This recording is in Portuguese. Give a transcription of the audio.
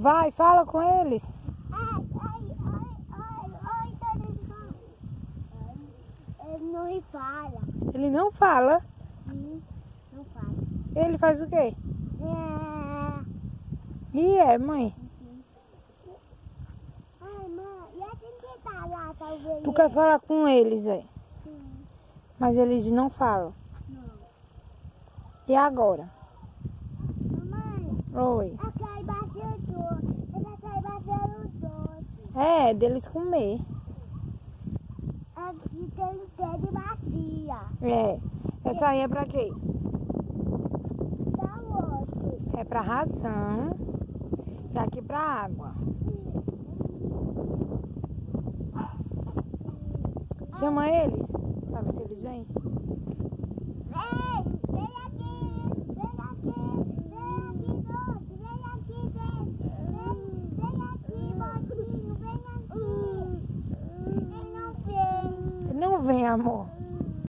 Vai, fala com eles. Ai, ai, ai, ai, ai, cadê ele fala? Ele não fala. Ele não fala. Hum, Não fala. Ele faz o quê? É. E é, mãe? Ai, mãe, e a gente tá lá, talvez? Tu quer falar com eles, é? Sim. Mas eles não falam. Não. E agora? Mamãe, Oi. É, deles comer. Aqui tem pé de bacia. É. Essa aí é pra quê? Dá outro. É pra ração. E aqui pra água. Chama eles. Pra ver se eles vêm. meu.